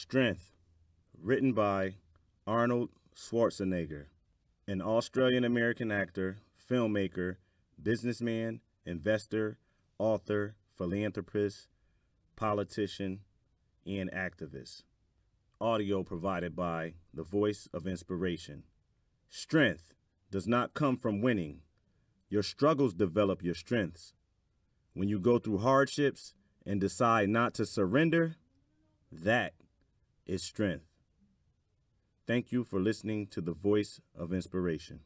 Strength, written by Arnold Schwarzenegger, an Australian American actor, filmmaker, businessman, investor, author, philanthropist, politician, and activist. Audio provided by The Voice of Inspiration. Strength does not come from winning. Your struggles develop your strengths. When you go through hardships and decide not to surrender, that is strength. Thank you for listening to the voice of inspiration.